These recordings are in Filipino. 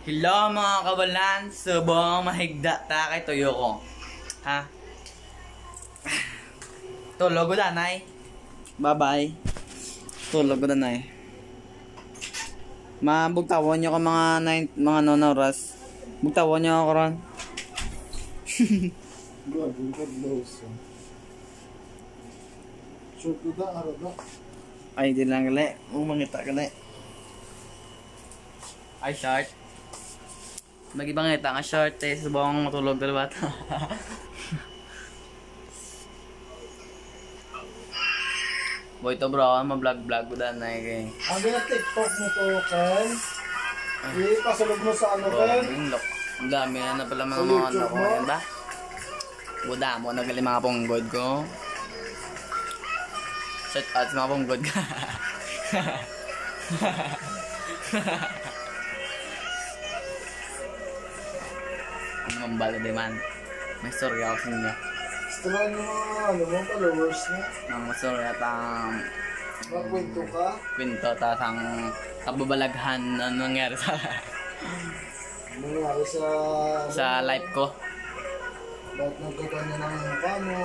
Hello mga kabalan, subong mahigda ta kay tuyo ko. Ha? Tulog ko danay. Bye-bye. Tulog ko danay. Mabugtawon nyo ka mga nine, mga nonoras. Bugtawon nyo ako ron. Good, good nose. Short ko da, araw da. Ay, di lang gali. Umangita gali. Ay, short. Mag-ibang ngita nga short eh. Subong matulog dalawa bata. Boy to bro, ma-vlog-vlog ko dan na kay. Ang gina TikTok mo to, Ken. Di, pasulog mo sa ano, Bro, Ken. yung lock. Ang dami na na pala mga mga ano ko ngayon ba? Buda mo, nagali mga ponggod ko. Shout out sa mga ponggod ka. Ang mambala di man. May story ako sa inyo. Gusto lang yung mga, ano mo, followers mo. Mga story at ang Magkwento ka. kwento at ang kababalaghan na nangyari sa Ano nangyari sa... sa life ko. Bakit nagkakanya ng mukha mo?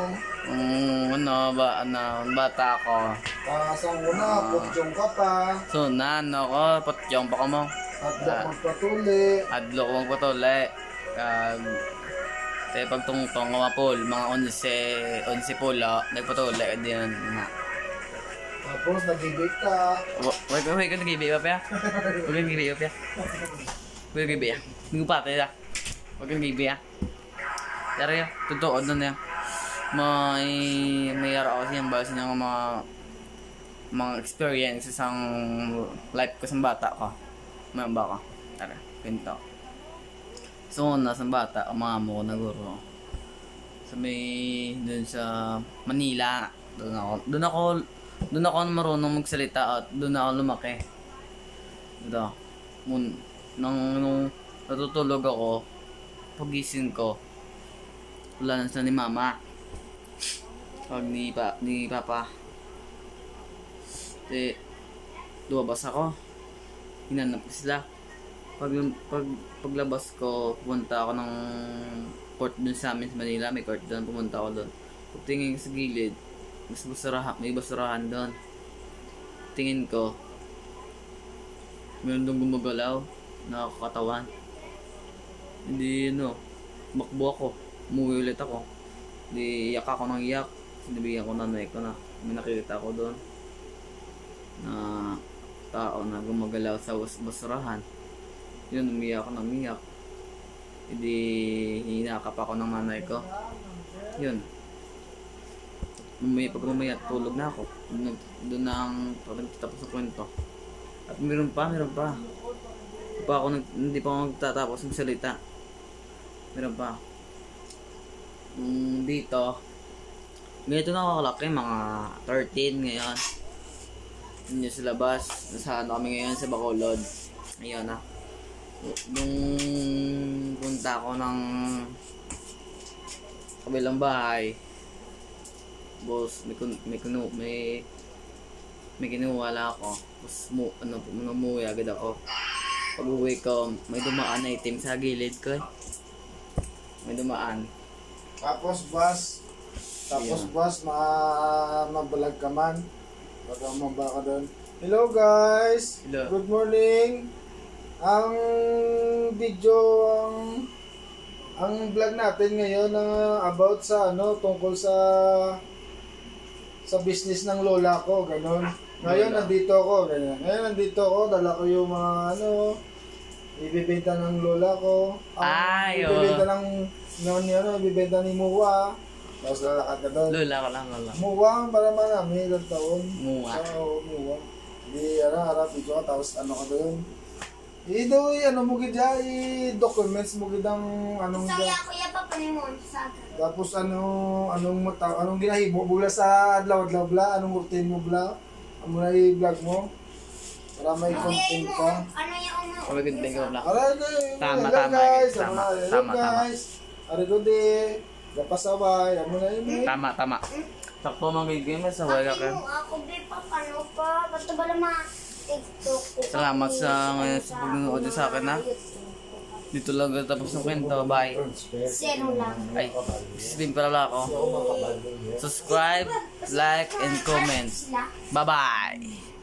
Kung ano ba, ano, bata ako. Kakasang mo na, putyong ka pa. So, na, ano ko, potyong pa ko mo. At bak magpatuli. Adlo ko magpatuli. Kag, tayo pagtungtong ko mapul, mga 11, 11 pula, nagpatuli ka din. Na. Tapos nagibig ka. Wa- Wait, wait, wait, nag-ibig pa pa? Huwag ka nag-ibig pa pa? Huwag ka nag-ibig pa? Hindi ko patay na. Huwag ka nag-ibig pa? Pero yun, totoo na na. May, may araw kasi yung balas niya ng mga mga experiences ang life ko sa bata ko. May ba ko? Tara, pinto. So, nasa bata, umamo ko na guro. Sa may, dun sa Manila. Doon ako, doon ako, doon ako marunong magsalita at doon ako lumaki. Dito. Mun, nung, nung natutulog ako, pagising ko, wala na sila ni mama. Pag ni, pa, ni papa. Di, lumabas ako. Hinanap ko sila. Pag, pag, paglabas ko, pumunta ako ng court dun sa amin sa Manila. May court doon, pumunta ako doon. Pagtingin ko sa gilid, mas basurahan, may basurahan doon. Tingin ko, meron doon gumagalaw, nakakatawan. Hindi, ano, makbo ako. Umuwi ulit ako. Di, iyak ako ng iyak. Sinabihan ko nanay ko na. May nakikita ko doon na tao na gumagalaw sa bas- basurahan. Yun, umiyak ako ng umiyak. Hindi, hinakap ako ng nanay ko. Yun. Mamaya, pag mamaya, tulog na ako. Doon, na ang tapos sa kwento. At meron pa, meron pa. Hindi pa ako, nag, hindi pa ako nagtatapos ng salita. Meron pa. Mm, dito, ganito na ako kalaki, mga 13 ngayon. Yun sa labas. Nasa ano kami ngayon sa Bacolod. Ayun na. Nung punta ko ng kabilang bahay, boss, may, kun, may, kunu, may, may kinuwala ako. Tapos, mu, ano, umuwi agad ako. Pag uwi ko, may dumaan na itim sa gilid ko eh. May dumaan. Tapos bus. Tapos Yeah. bus, ma mabalag ka man. Baka mamba ka doon. Hello guys! Hello. Good morning! Ang video, ang ang vlog natin ngayon na about sa ano, tungkol sa sa business ng lola ko, ganun. Ngayon Lola. nandito ako, ganyan. Ngayon nandito ako, dala ko yung mga ano, ibibenta ng lola ko. Ang Ay, oo. ibibenta ng ng ano, ibibenta ni Muwa. Tapos lalakad ka doon. Lula ko lang, lula. Muwa, para marami, ilang taon. Muwa. So, muwa. Di, ano, harap dito tapos ano ka doon. Ido, ano mo gid ya, i-documents mo gid ang anong Saya kuya pa panimon sa akin. tapos ano, anong mata, anong ginahimo bula sa adlaw-adlaw bla, anong routine mo bla, amo na i-vlog mo. Para may content ka. Ano yung ano? Ko, you, Lula. Aray, guys. Tama, tama, guys. tama, na, hello, tama, tama. guys. Aray ko di. Napasaway. Amo na yun. Tama, tama. Sakto magiging sa wala ka. Ako, be pa paano pa? Ba't ba naman TikTok ko? Salamat sa ngayon sa pagnunood sa akin, ha? Dito lang tapos ng kwento. Bye. Zero lang. Ay, sabihin pala ako. Subscribe, like, and comment. Bye-bye.